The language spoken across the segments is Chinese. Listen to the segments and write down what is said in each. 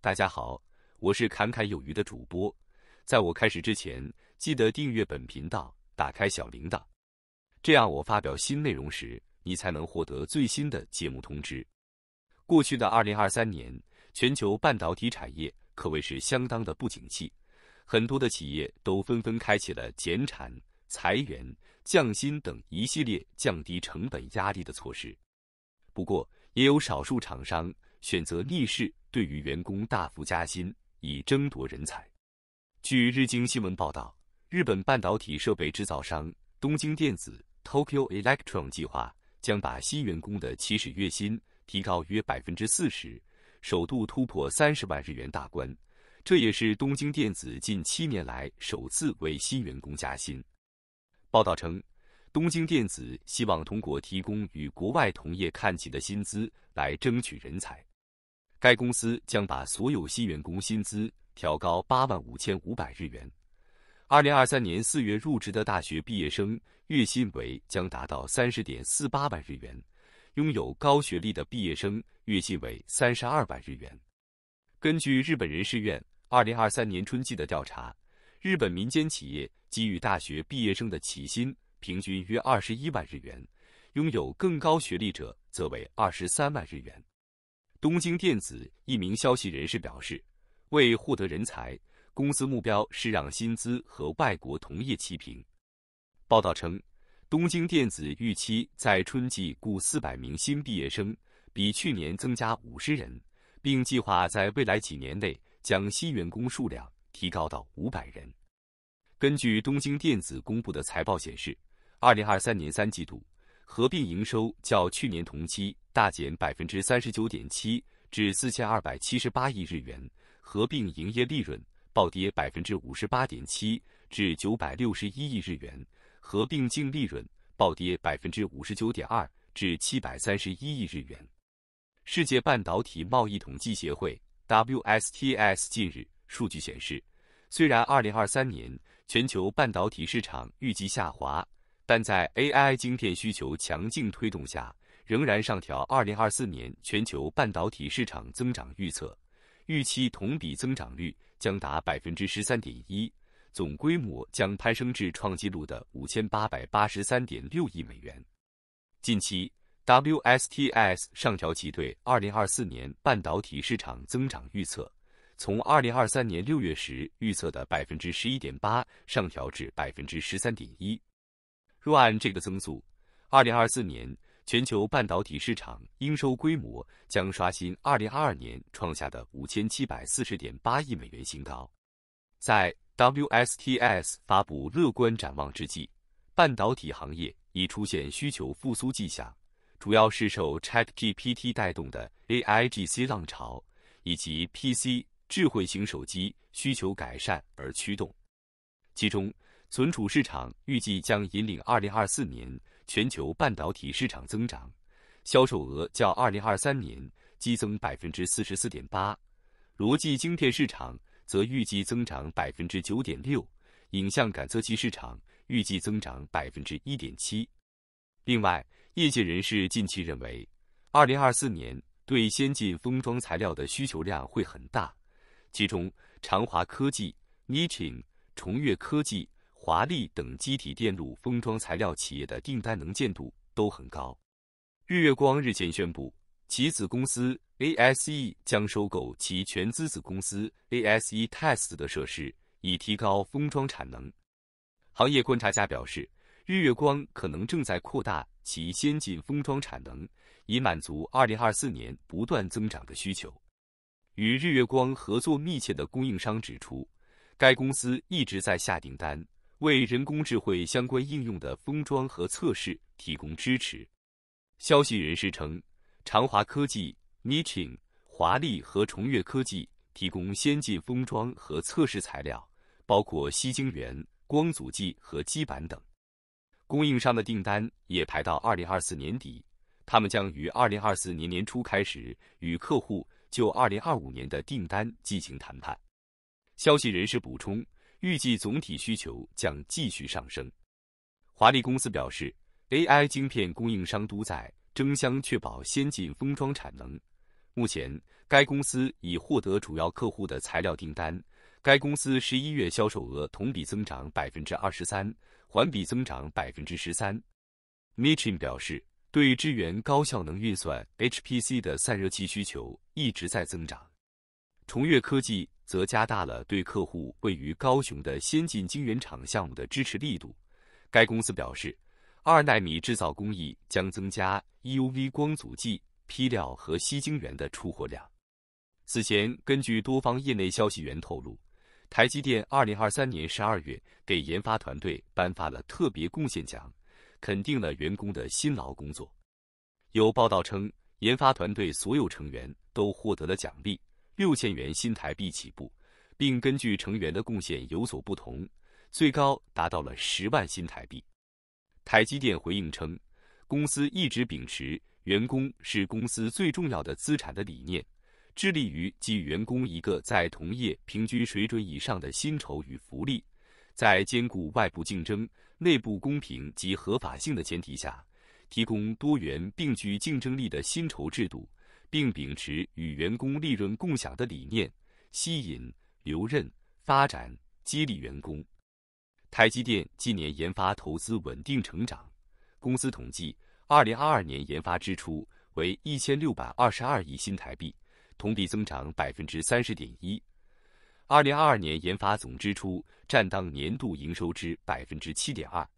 大家好，我是侃侃有余的主播。在我开始之前，记得订阅本频道，打开小铃铛，这样我发表新内容时，你才能获得最新的节目通知。过去的二零二三年，全球半导体产业可谓是相当的不景气，很多的企业都纷纷开启了减产、裁员、降薪等一系列降低成本压力的措施。不过，也有少数厂商选择逆势，对于员工大幅加薪，以争夺人才。据日经新闻报道，日本半导体设备制造商东京电子 （Tokyo Electron） 计划将把新员工的起始月薪提高约百分之四十，首度突破三十万日元大关。这也是东京电子近七年来首次为新员工加薪。报道称。东京电子希望通过提供与国外同业看齐的薪资来争取人才。该公司将把所有新员工薪资调高八万五千五百日元。二零二三年四月入职的大学毕业生月薪为将达到三十点四八万日元，拥有高学历的毕业生月薪为三十二万日元。根据日本人事院二零二三年春季的调查，日本民间企业给予大学毕业生的起薪。平均约二十一万日元，拥有更高学历者则为二十三万日元。东京电子一名消息人士表示，为获得人才，公司目标是让薪资和外国同业齐平。报道称，东京电子预期在春季雇四百名新毕业生，比去年增加五十人，并计划在未来几年内将新员工数量提高到五百人。根据东京电子公布的财报显示。二零二三年三季度，合并营收较去年同期大减百分之三十九点七，至四千二百七十八亿日元；合并营业利润暴跌百分之五十八点七，至九百六十一亿日元；合并净利润暴跌百分之五十九点二，至七百三十一亿日元。世界半导体贸易统计协会 （WSTS） 近日数据显示，虽然二零二三年全球半导体市场预计下滑。但在 AI 晶片需求强劲推动下，仍然上调2024年全球半导体市场增长预测，预期同比增长率将达百分之十三点一，总规模将攀升至创纪录的五千八百八十三点六亿美元。近期，WSTS 上调其对2024年半导体市场增长预测，从2023年6月时预测的百分之十一点八上调至百分之十三点一。若按这个增速，二零二四年全球半导体市场应收规模将刷新二零二二年创下的五千七百四十点八亿美元新高。在 WSTS 发布乐观展望之际，半导体行业已出现需求复苏迹象，主要是受 ChatGPT 带动的 AIGC 浪潮以及 PC 智慧型手机需求改善而驱动，其中。存储市场预计将引领2024年全球半导体市场增长，销售额较2023年激增44.8%。逻辑晶片市场则预计增长9.6%，影像感测器市场预计增长1.7%。另外，业界人士近期认为，2024年对先进封装材料的需求量会很大，其中长华科技、Niching、重越科技。华丽等机体电路封装材料企业的订单能见度都很高。日月光日前宣布，其子公司 ASE 将收购其全资子公司 ASE Test 的设施，以提高封装产能。行业观察家表示，日月光可能正在扩大其先进封装产能，以满足2024年不断增长的需求。与日月光合作密切的供应商指出，该公司一直在下订单。为人工智慧相关应用的封装和测试提供支持。消息人士称，长华科技、n i c h i n、华丽和重越科技提供先进封装和测试材料，包括吸晶圆、光阻剂和基板等。供应商的订单也排到二零二四年底，他们将于二零二四年年初开始与客户就二零二五年的订单进行谈判。消息人士补充。预计总体需求将继续上升。华丽公司表示，AI 晶片供应商都在争相确保先进封装产能。目前，该公司已获得主要客户的材料订单。该公司十一月销售额同比增长百分之二十三，环比增长百分之十三。Mitchin 表示，对支援高效能运算 HPC 的散热器需求一直在增长。崇越科技则加大了对客户位于高雄的先进晶圆厂项目的支持力度。该公司表示，二纳米制造工艺将增加 EUV 光阻剂。坯料和矽晶圆的出货量。此前，根据多方业内消息源透露，台积电二零二三年十二月给研发团队颁发了特别贡献奖，肯定了员工的辛劳工作。有报道称，研发团队所有成员都获得了奖励，六千元新台币起步，并根据成员的贡献有所不同，最高达到了十万新台币。台积电回应称，公司一直秉持。员工是公司最重要的资产的理念，致力于给予员工一个在同业平均水准以上的薪酬与福利，在兼顾外部竞争、内部公平及合法性的前提下，提供多元并具竞争力的薪酬制度，并秉持与员工利润共享的理念，吸引、留任、发展、激励员工。台积电今年研发投资稳定成长，公司统计。二零二二年研发支出为一千六百二十二亿新台币，同比增长百分之三十点一。二零二二年研发总支出占当年度营收之百分之七点二。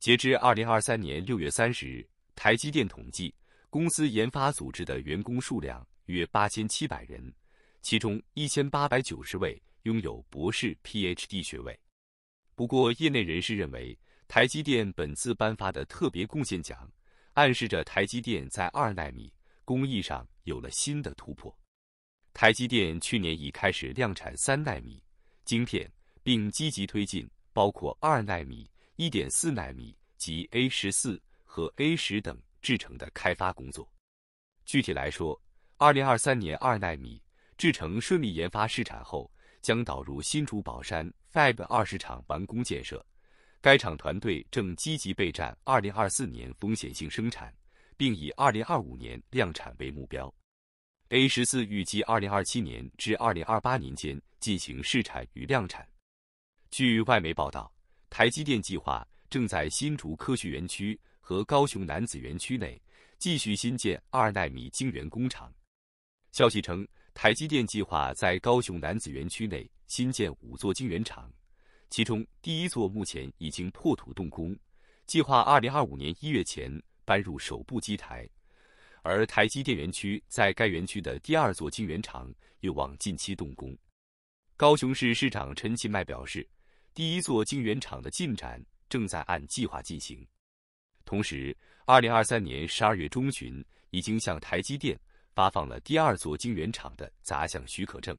截至二零二三年六月三十日，台积电统计，公司研发组织的员工数量约八千七百人，其中一千八百九十位拥有博士 （PhD） 学位。不过，业内人士认为，台积电本次颁发的特别贡献奖。暗示着台积电在二纳米工艺上有了新的突破。台积电去年已开始量产三纳米晶片，并积极推进包括二纳米、一点四纳米及 A 十四和 A 十等制程的开发工作。具体来说，二零二三年二纳米制程顺利研发试产后，将导入新竹宝山 Fab 二十厂完工建设。该厂团队正积极备战2024年风险性生产，并以2025年量产为目标。A 十四预计2027年至2028年间进行试产与量产。据外媒报道，台积电计划正在新竹科学园区和高雄南子园区内继续新建二纳米晶圆工厂。消息称，台积电计划在高雄南子园区内新建五座晶圆厂。其中第一座目前已经破土动工，计划二零二五年一月前搬入首部机台，而台积电园区在该园区的第二座晶圆厂有望近期动工。高雄市市长陈其迈表示，第一座晶圆厂的进展正在按计划进行。同时，二零二三年十二月中旬已经向台积电发放了第二座晶圆厂的杂项许可证。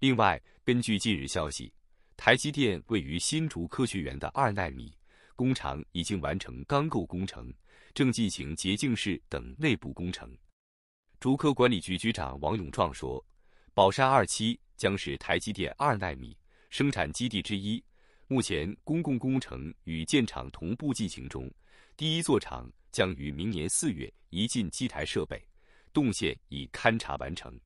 另外，根据近日消息。台积电位于新竹科学园的二纳米工厂已经完成钢构工程，正进行洁净室等内部工程。竹科管理局局长王永壮说：“宝山二期将是台积电二纳米生产基地之一，目前公共工程与建厂同步进行中。第一座厂将于明年四月移进机台设备，动线已勘察完成。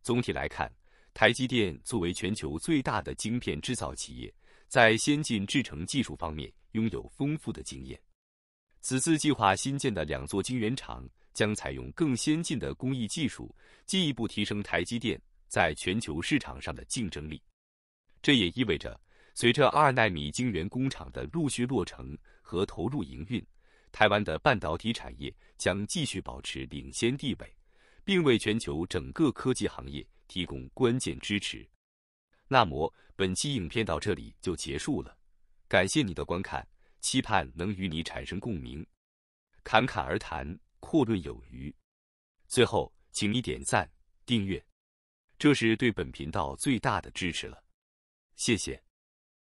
总体来看。”台积电作为全球最大的晶片制造企业，在先进制程技术方面拥有丰富的经验。此次计划新建的两座晶圆厂将采用更先进的工艺技术，进一步提升台积电在全球市场上的竞争力。这也意味着，随着二纳米晶圆工厂的陆续落成和投入营运，台湾的半导体产业将继续保持领先地位，并为全球整个科技行业。提供关键支持。那么，本期影片到这里就结束了，感谢你的观看，期盼能与你产生共鸣。侃侃而谈，阔论有余。最后，请你点赞、订阅，这是对本频道最大的支持了，谢谢。